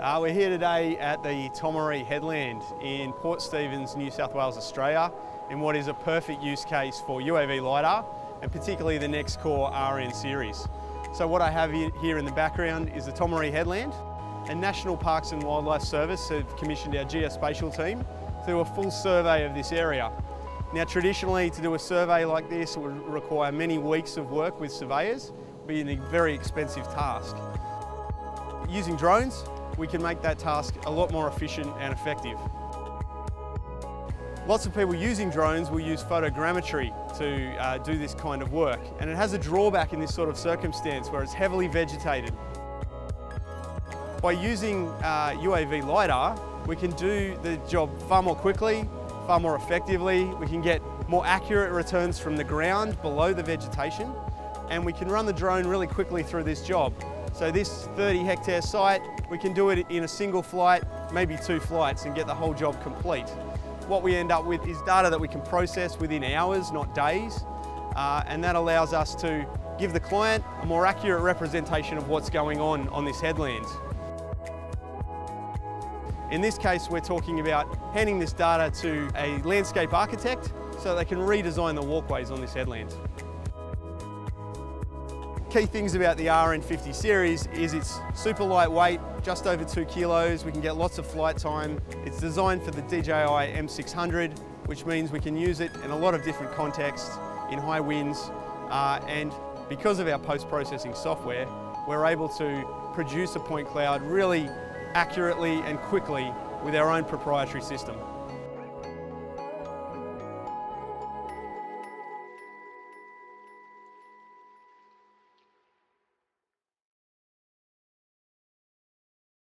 Uh, we're here today at the Tomaree Headland in Port Stephens, New South Wales, Australia, in what is a perfect use case for UAV LiDAR and particularly the NextCore RN series. So what I have here in the background is the Tomaree Headland and National Parks and Wildlife Service have commissioned our geospatial team to do a full survey of this area. Now traditionally to do a survey like this would require many weeks of work with surveyors, being a very expensive task. Using drones, we can make that task a lot more efficient and effective. Lots of people using drones will use photogrammetry to uh, do this kind of work and it has a drawback in this sort of circumstance where it's heavily vegetated. By using uh, UAV LiDAR we can do the job far more quickly, far more effectively, we can get more accurate returns from the ground below the vegetation and we can run the drone really quickly through this job. So this 30 hectare site, we can do it in a single flight, maybe two flights and get the whole job complete. What we end up with is data that we can process within hours, not days, uh, and that allows us to give the client a more accurate representation of what's going on on this headland. In this case, we're talking about handing this data to a landscape architect so they can redesign the walkways on this headland. Key things about the RN50 series is it's super lightweight, just over two kilos. We can get lots of flight time. It's designed for the DJI M600, which means we can use it in a lot of different contexts, in high winds, uh, and because of our post-processing software, we're able to produce a point cloud really accurately and quickly with our own proprietary system.